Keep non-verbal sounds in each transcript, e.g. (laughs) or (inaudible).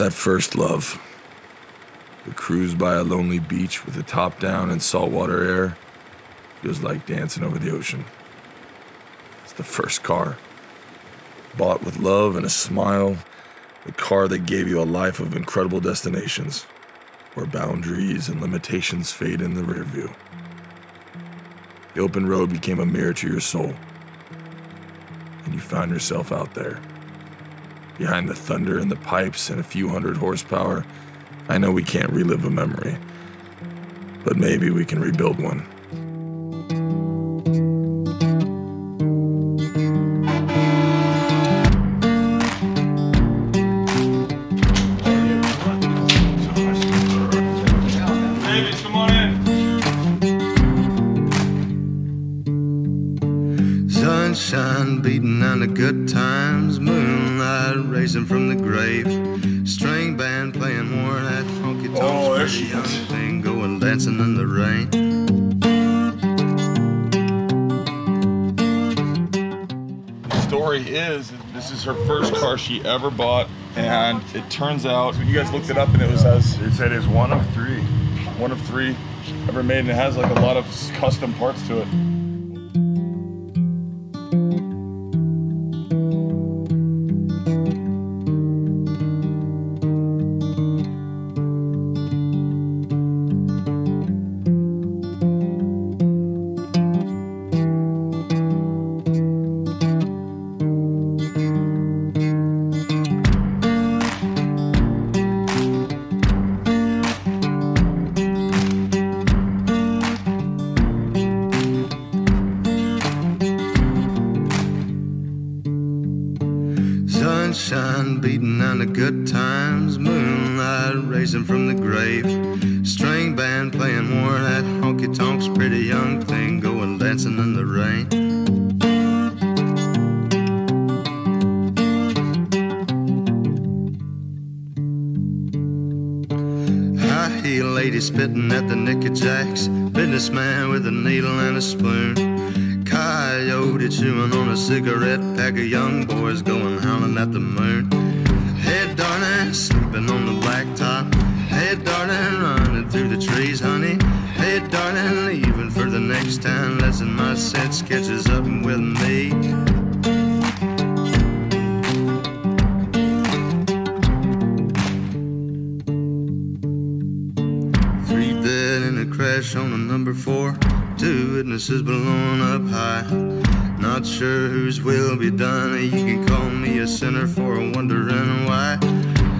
That first love. The cruise by a lonely beach with the top down and saltwater air feels like dancing over the ocean. It's the first car. Bought with love and a smile, the car that gave you a life of incredible destinations, where boundaries and limitations fade in the rearview. The open road became a mirror to your soul, and you found yourself out there. Behind the thunder and the pipes and a few hundred horsepower, I know we can't relive a memory, but maybe we can rebuild one. Sunshine beating on the good times, moonlight racing from the grave. String band playing more of that honky tonk. Oh, there pretty she young is. thing going dancing in the rain. The story is, this is her first car she ever bought, and it turns out you guys looked it up, and it was as It said it's one of three. one of three ever made, and it has like a lot of custom parts to it. Sunshine beating the good times, moonlight racing from the grave. String band playing more that honky tonk's pretty young thing going dancing in the rain. Lady spitting at the Nicky Jacks. Businessman with a needle and a spoon. Coyote chewing on a cigarette. Pack of young boys going howling at the moon. Hey, darling, sleeping on the blacktop. Hey, darling, running through the trees, honey. Hey, darling, leaving for the next town. Lesson my sense catches up Witnesses blown up high. Not sure whose will be done. You can call me a sinner for wondering why.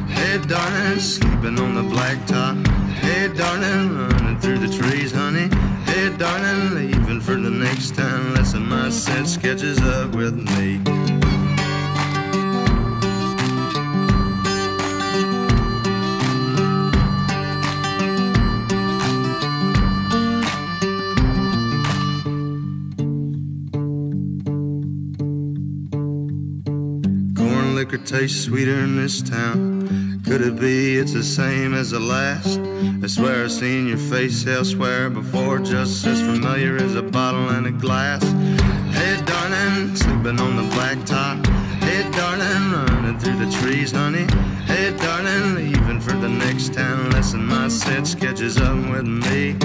Hey, darling, sleeping on the blacktop. Hey, darling, running through the trees, honey. Hey, darling, leaving for the next town. Lesson my sense catches up with me. Tastes sweeter in this town. Could it be it's the same as the last? I swear I've seen your face elsewhere before, just as familiar as a bottle and a glass. Hey, darling, sleeping on the blacktop. Hey, darling, running through the trees, honey. Hey, darling, leaving for the next town. Lesson my sense catches up with me.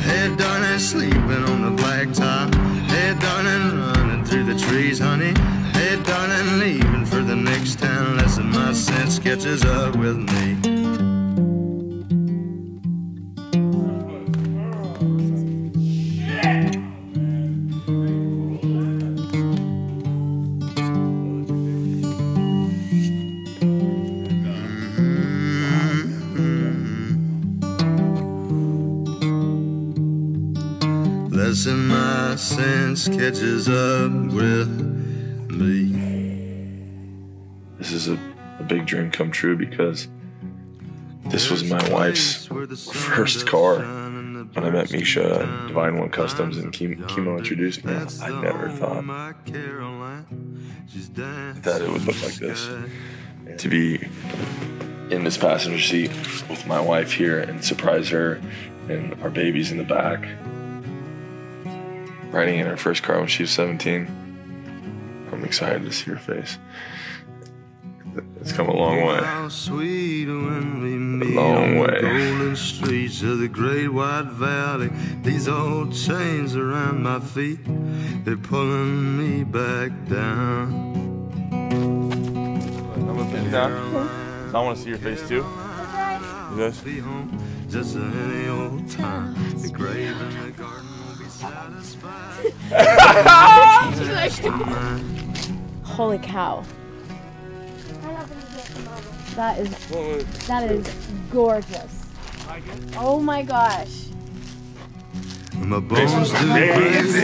Hey, darling, sleeping on the blacktop. The trees, honey. Hey, darling, leaving for the next town. Lesson my sense catches up with me. Lesson my sense catches up with me. This is a, a big dream come true because this was my wife's first car. When I met Misha at Divine One Customs and Chemo introduced me, I never thought that it would look like this. To be in this passenger seat with my wife here and surprise her and our babies in the back. Riding in her first car when she was 17. I'm excited to see her face. It's come a long way. How sweet when we meet long on way. the golden streets of the great white valley. These old chains around my feet, they're pulling me back down. I'm gonna bend down. So I want to see your face too. You guys? Just any old time. The grave and the garden will be satisfied. (laughs) Holy cow. That is that is gorgeous. Oh my gosh. My bones do break, my hands do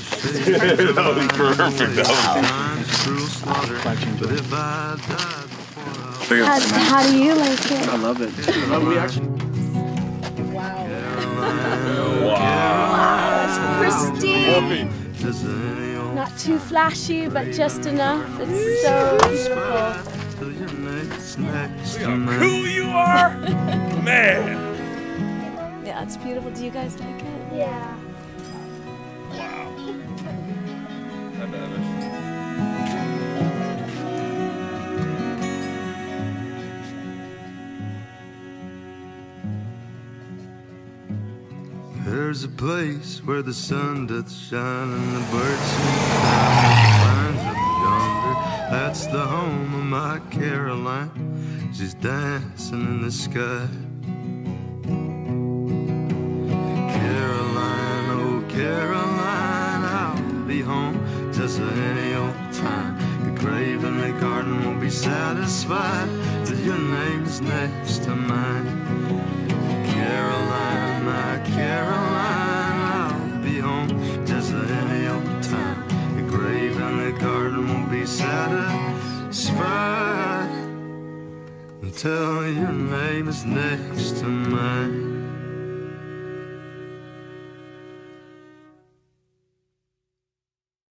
shake. that was perfect. That Time's cruel slaughter. But if I die before I How, how do you like it? I love it. I love the action. Pristine. just any old Not too flashy, but just enough. It's so beautiful. till your next next to mine. Who you are? (laughs) Man. Yeah, it's beautiful. Do you guys like it? Yeah. There's a place where the sun doth shine and the birds sing pines up yonder. That's the home of my Caroline. She's dancing in the sky. Caroline, oh Caroline, I'll be home just any old time. The grave and the garden won't be satisfied your name's next to mine. Satisfied until your name is next to mine.